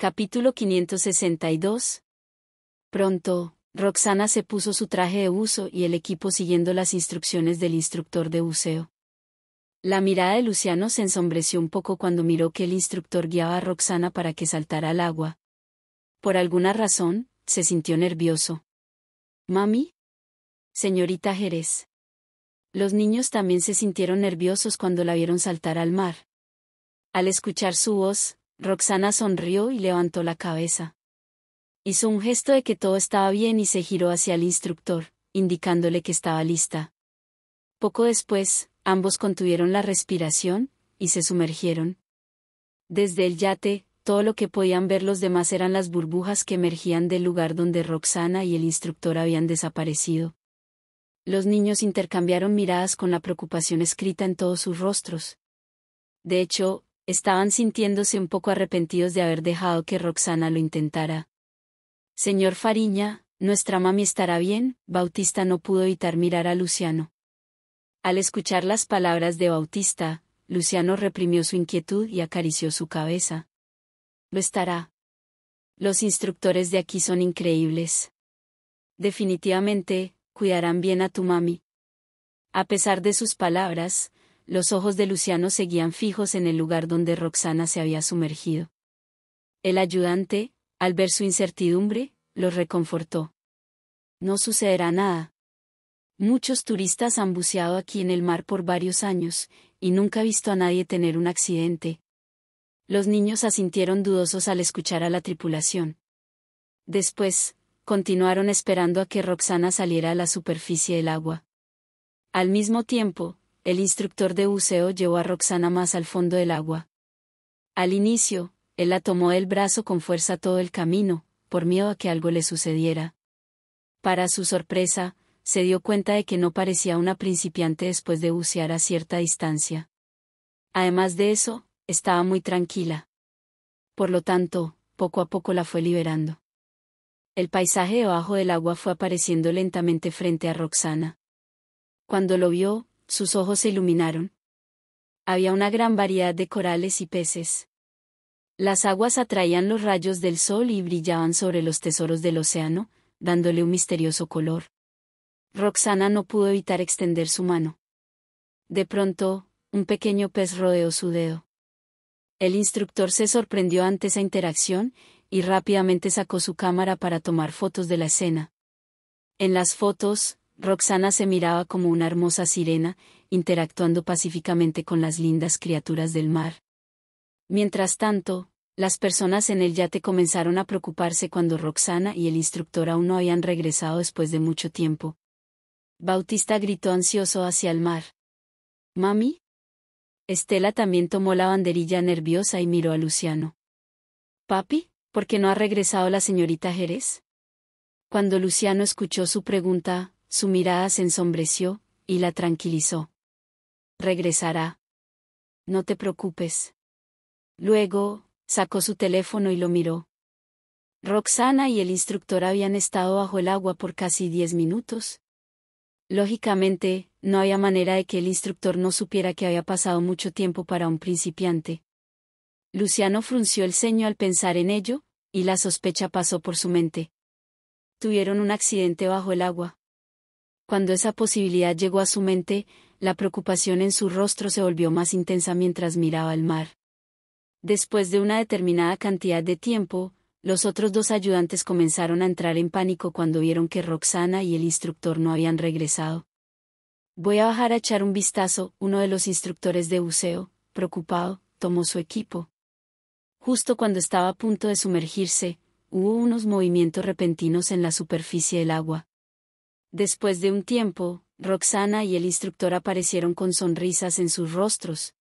Capítulo 562. Pronto, Roxana se puso su traje de uso y el equipo siguiendo las instrucciones del instructor de buceo. La mirada de Luciano se ensombreció un poco cuando miró que el instructor guiaba a Roxana para que saltara al agua. Por alguna razón, se sintió nervioso. ¿Mami? Señorita Jerez. Los niños también se sintieron nerviosos cuando la vieron saltar al mar. Al escuchar su voz, Roxana sonrió y levantó la cabeza. Hizo un gesto de que todo estaba bien y se giró hacia el instructor, indicándole que estaba lista. Poco después, ambos contuvieron la respiración, y se sumergieron. Desde el yate, todo lo que podían ver los demás eran las burbujas que emergían del lugar donde Roxana y el instructor habían desaparecido. Los niños intercambiaron miradas con la preocupación escrita en todos sus rostros. De hecho, estaban sintiéndose un poco arrepentidos de haber dejado que Roxana lo intentara. Señor Fariña, nuestra mami estará bien, Bautista no pudo evitar mirar a Luciano. Al escuchar las palabras de Bautista, Luciano reprimió su inquietud y acarició su cabeza. Lo estará. Los instructores de aquí son increíbles. Definitivamente, cuidarán bien a tu mami. A pesar de sus palabras, los ojos de Luciano seguían fijos en el lugar donde Roxana se había sumergido. El ayudante, al ver su incertidumbre, los reconfortó. No sucederá nada. Muchos turistas han buceado aquí en el mar por varios años, y nunca he visto a nadie tener un accidente. Los niños asintieron dudosos al escuchar a la tripulación. Después, continuaron esperando a que Roxana saliera a la superficie del agua. Al mismo tiempo, el instructor de buceo llevó a Roxana más al fondo del agua. Al inicio, él la tomó del brazo con fuerza todo el camino, por miedo a que algo le sucediera. Para su sorpresa, se dio cuenta de que no parecía una principiante después de bucear a cierta distancia. Además de eso, estaba muy tranquila. Por lo tanto, poco a poco la fue liberando. El paisaje debajo del agua fue apareciendo lentamente frente a Roxana. Cuando lo vio, sus ojos se iluminaron. Había una gran variedad de corales y peces. Las aguas atraían los rayos del sol y brillaban sobre los tesoros del océano, dándole un misterioso color. Roxana no pudo evitar extender su mano. De pronto, un pequeño pez rodeó su dedo. El instructor se sorprendió ante esa interacción, y rápidamente sacó su cámara para tomar fotos de la escena. En las fotos, Roxana se miraba como una hermosa sirena, interactuando pacíficamente con las lindas criaturas del mar. Mientras tanto, las personas en el yate comenzaron a preocuparse cuando Roxana y el instructor aún no habían regresado después de mucho tiempo. Bautista gritó ansioso hacia el mar. ¿Mami? Estela también tomó la banderilla nerviosa y miró a Luciano. ¿Papi? ¿Por qué no ha regresado la señorita Jerez? Cuando Luciano escuchó su pregunta, su mirada se ensombreció, y la tranquilizó. Regresará. No te preocupes. Luego, sacó su teléfono y lo miró. Roxana y el instructor habían estado bajo el agua por casi diez minutos. Lógicamente, no había manera de que el instructor no supiera que había pasado mucho tiempo para un principiante. Luciano frunció el ceño al pensar en ello, y la sospecha pasó por su mente. Tuvieron un accidente bajo el agua. Cuando esa posibilidad llegó a su mente, la preocupación en su rostro se volvió más intensa mientras miraba el mar. Después de una determinada cantidad de tiempo, los otros dos ayudantes comenzaron a entrar en pánico cuando vieron que Roxana y el instructor no habían regresado. Voy a bajar a echar un vistazo, uno de los instructores de buceo, preocupado, tomó su equipo. Justo cuando estaba a punto de sumergirse, hubo unos movimientos repentinos en la superficie del agua. Después de un tiempo, Roxana y el instructor aparecieron con sonrisas en sus rostros,